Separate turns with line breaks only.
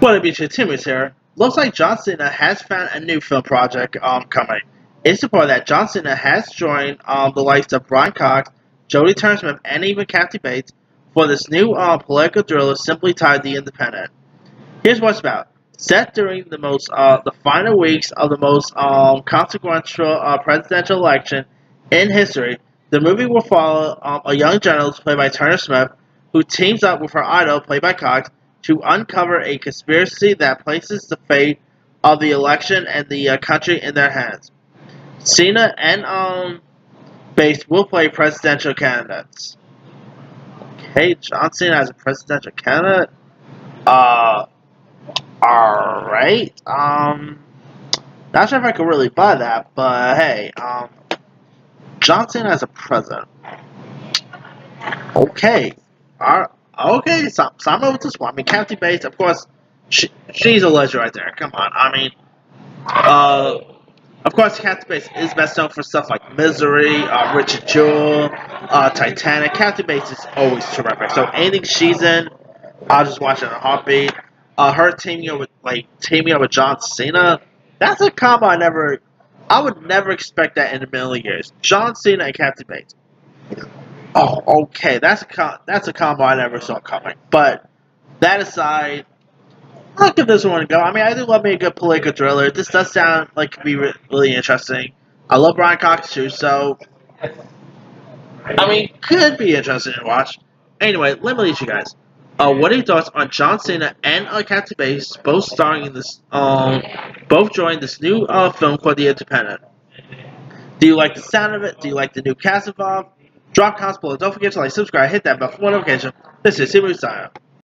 What it Timmy's here. Looks like John Cena has found a new film project um coming. It's reported that John Cena has joined um the likes of Brian Cox, Jodie Turner-Smith, and even Kathy Bates for this new um political thriller simply titled The Independent. Here's what it's about. Set during the most uh the final weeks of the most um consequential uh, presidential election in history, the movie will follow um, a young journalist played by Turner Smith who teams up with her idol played by Cox to uncover a conspiracy that places the fate of the election and the uh, country in their hands. Cena and um, Bates will play presidential candidates. Okay, John Cena as a presidential candidate. Uh, all right. Um, not sure if I could really buy that, but hey, um, John Cena as a president. Okay. All right. Okay, so, so I'm over this one. I mean, Kathy Bates, of course, she, she's a legend right there. Come on. I mean, uh, of course, Kathy Bates is best known for stuff like Misery, uh, Richard Jewell, uh, Titanic. Kathy Bates is always terrific. So anything she's in, I'll just watch it in a heartbeat. Uh, her teaming up with like teaming up with John Cena, that's a combo I never, I would never expect that in a million years. John Cena and Kathy Bates. Oh, okay. That's a that's a combo I never saw coming. But that aside, I'll give this one a go. I mean, I do love me a good political thriller. This does sound like could be re really interesting. I love Brian Cox too, so I mean, could be interesting to watch. Anyway, let me leave you guys. Uh, what are your thoughts on John Cena and uh, Kathy Bates both starring in this? Um, both joined this new uh, film called The Independent. Do you like the sound of it? Do you like the new cast involved? Drop comments below. Don't forget to like, subscribe, hit that bell for notification. This is Simu Sign